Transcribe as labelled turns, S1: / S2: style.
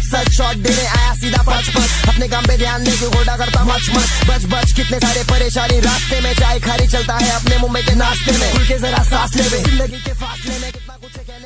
S1: सच सच shot देने आया सीधा पच पच। अपने काम पे ध्यान दे क्यों घोड़ा करता मच मच। बच बच, कितने सारे परेशानी। रास्ते में चाय खारी चलता है अपने मुंबई के नाश्ते में। खुल के जरा सांस ले ज़िंदगी के फासले में कितना कुछ है, कहने